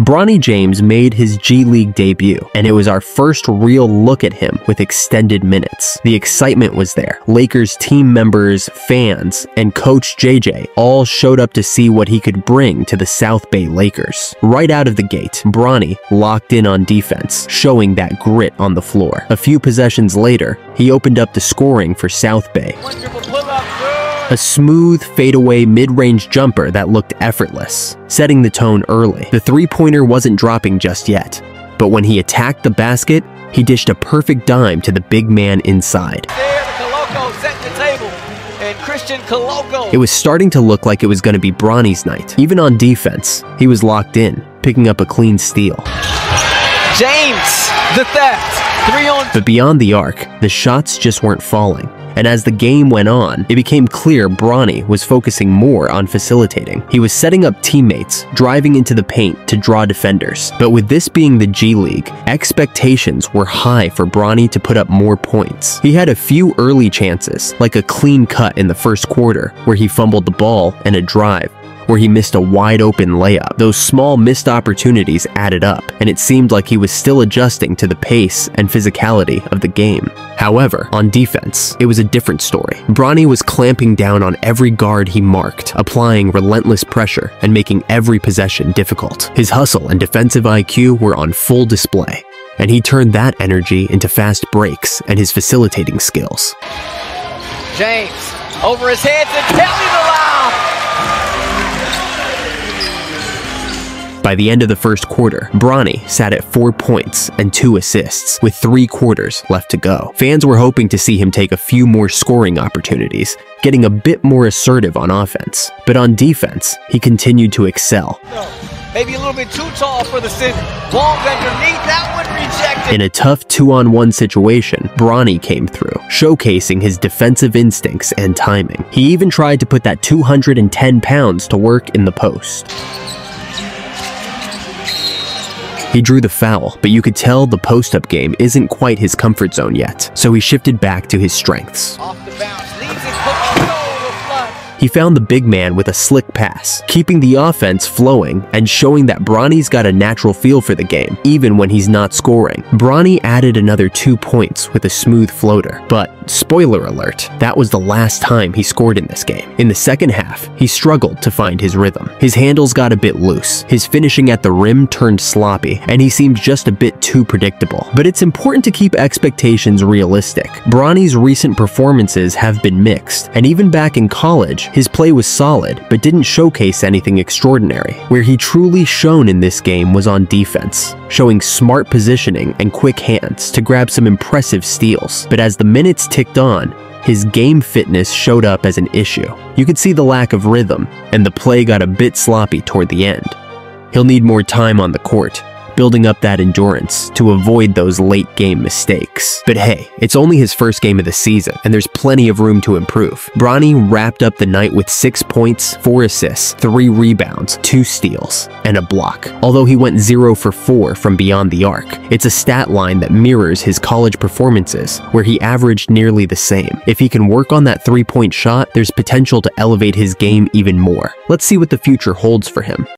Bronny James made his G League debut, and it was our first real look at him with extended minutes. The excitement was there. Lakers team members, fans, and coach JJ all showed up to see what he could bring to the South Bay Lakers. Right out of the gate, Bronny locked in on defense, showing that grit on the floor. A few possessions later, he opened up the scoring for South Bay. A smooth, fadeaway mid-range jumper that looked effortless, setting the tone early. The three-pointer wasn't dropping just yet, but when he attacked the basket, he dished a perfect dime to the big man inside. It was starting to look like it was going to be Bronny's night. Even on defense, he was locked in, picking up a clean steal. James, the theft, three on. But beyond the arc, the shots just weren't falling and as the game went on, it became clear Bronny was focusing more on facilitating. He was setting up teammates, driving into the paint to draw defenders. But with this being the G League, expectations were high for Bronny to put up more points. He had a few early chances, like a clean cut in the first quarter, where he fumbled the ball and a drive, where he missed a wide open layup. Those small missed opportunities added up, and it seemed like he was still adjusting to the pace and physicality of the game. However, on defense, it was a different story. Bronny was clamping down on every guard he marked, applying relentless pressure and making every possession difficult. His hustle and defensive IQ were on full display, and he turned that energy into fast breaks and his facilitating skills. James, over his head to Kelly the By the end of the first quarter, Bronny sat at four points and two assists, with three quarters left to go. Fans were hoping to see him take a few more scoring opportunities, getting a bit more assertive on offense. But on defense, he continued to excel. Maybe a little bit too tall for the. Long underneath, that one rejected. In a tough two-on-one situation, Bronny came through, showcasing his defensive instincts and timing. He even tried to put that 210 pounds to work in the post. He drew the foul, but you could tell the post-up game isn't quite his comfort zone yet, so he shifted back to his strengths. He found the big man with a slick pass, keeping the offense flowing and showing that Bronny's got a natural feel for the game, even when he's not scoring. Bronny added another two points with a smooth floater, but spoiler alert, that was the last time he scored in this game. In the second half, he struggled to find his rhythm. His handles got a bit loose, his finishing at the rim turned sloppy, and he seemed just a bit too predictable. But it's important to keep expectations realistic. Bronny's recent performances have been mixed, and even back in college, his play was solid, but didn't showcase anything extraordinary. Where he truly shone in this game was on defense, showing smart positioning and quick hands to grab some impressive steals. But as the minutes ticked on, his game fitness showed up as an issue. You could see the lack of rhythm, and the play got a bit sloppy toward the end. He'll need more time on the court, building up that endurance to avoid those late game mistakes. But hey, it's only his first game of the season, and there's plenty of room to improve. Bronny wrapped up the night with 6 points, 4 assists, 3 rebounds, 2 steals, and a block. Although he went 0 for 4 from beyond the arc, it's a stat line that mirrors his college performances, where he averaged nearly the same. If he can work on that 3-point shot, there's potential to elevate his game even more. Let's see what the future holds for him.